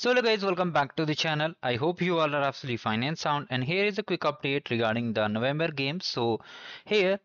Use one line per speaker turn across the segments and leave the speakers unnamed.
So hello guys, welcome back to the channel. I hope you all are absolutely fine and sound and here is a quick update regarding the November games. So here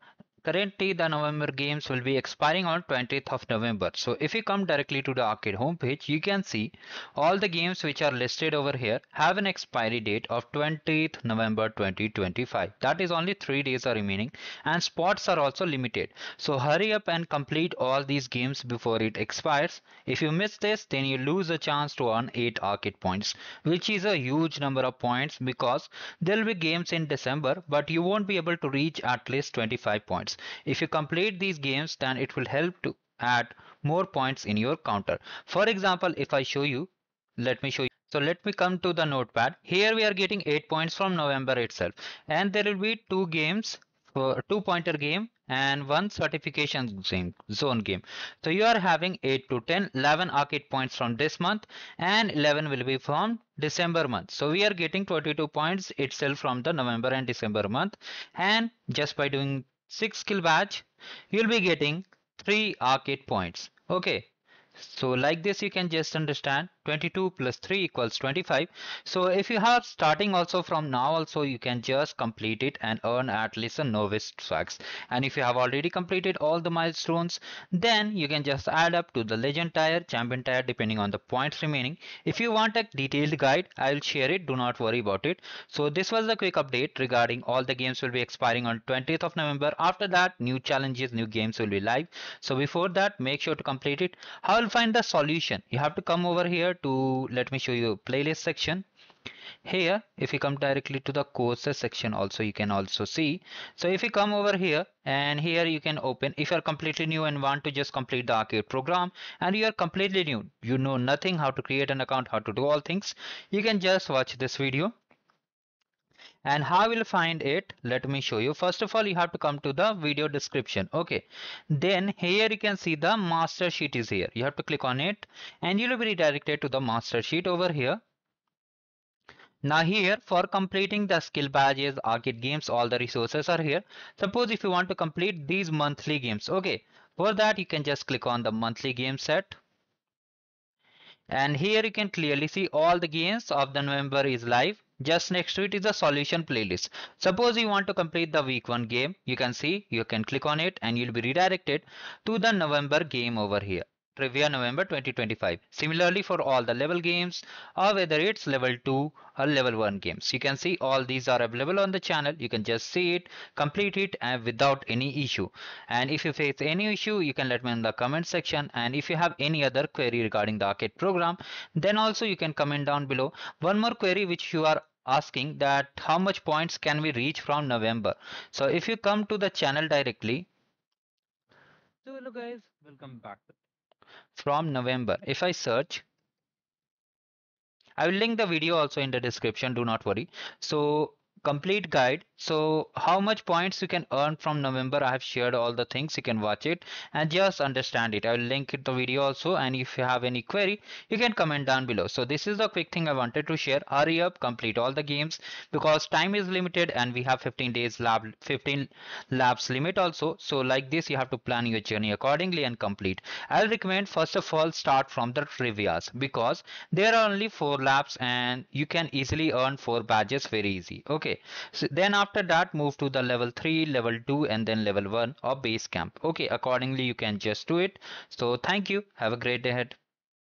Currently, the November games will be expiring on 20th of November. So if you come directly to the arcade homepage, you can see all the games which are listed over here have an expiry date of 20th November 2025. That is only three days are remaining and spots are also limited. So hurry up and complete all these games before it expires. If you miss this, then you lose a chance to earn 8 arcade points, which is a huge number of points because there will be games in December, but you won't be able to reach at least 25 points If you complete these games, then it will help to add more points in your counter. For example, if I show you, let me show you. So let me come to the notepad. Here we are getting 8 points from November itself. And there will be two games, for two pointer game and one certification zone game. So you are having 8 to 10, 11 arcade points from this month and 11 will be from December month. So we are getting 22 points itself from the November and December month and just by doing 6 skill badge, you'll be getting 3 arcade points. Okay. So like this you can just understand 22 plus 3 equals 25 so if you have starting also from now also you can just complete it and earn at least a novice swags. And if you have already completed all the milestones then you can just add up to the legend tier champion tier depending on the points remaining. If you want a detailed guide i will share it. Do not worry about it. So this was the quick update regarding all the games will be expiring on 20th of november. After that new challenges new games will be live. So before that make sure to complete it. How will find the solution? You have to come over here here to let me show you playlist section. Here if you come directly to the courses section also you can also see. So if you come over here and here you can open if you are completely new and want to just complete the arcade program and you are completely new you know nothing how to create an account how to do all things you can just watch this video and how will find it let me show you. First of all you have to come to the video description. Okay. Then here you can see the master sheet is here. You have to click on it and you will be redirected to the master sheet over here. Now here for completing the skill badges arcade games all the resources are here. Suppose if you want to complete these monthly games. Okay. For that you can just click on the monthly game set and here you can clearly see all the games of the November is live just next to it is a solution playlist. Suppose you want to complete the week 1 game, you can see, you can click on it and you'll be redirected to the November game over here. Trivia November 2025. Similarly for all the level games or whether it's level 2 or level 1 games. You can see all these are available on the channel. You can just see it, complete it and without any issue. And if you face any issue, you can let me in the comment section. And if you have any other query regarding the arcade program, then also you can comment down below. One more query which you are asking that how much points can we reach from November. So if you come to the channel directly, so hello guys, welcome back from November. If I search, I will link the video also in the description. Do not worry. So complete guide so how much points you can earn from november? I have shared all the things. You can watch it and just understand it. I will link it the video also. And if you have any query you can comment down below. So this is the quick thing i wanted to share. Hurry up complete all the games because time is limited and we have 15 days lab 15 labs limit also. So like this you have to plan your journey accordingly and complete. I'll recommend first of all start from the trivias because there are only four labs and you can easily earn four badges very easy. Okay. So then after that move to the level 3 level 2 and then level 1 of base camp. Okay accordingly you can just do it. So thank you. Have a great day ahead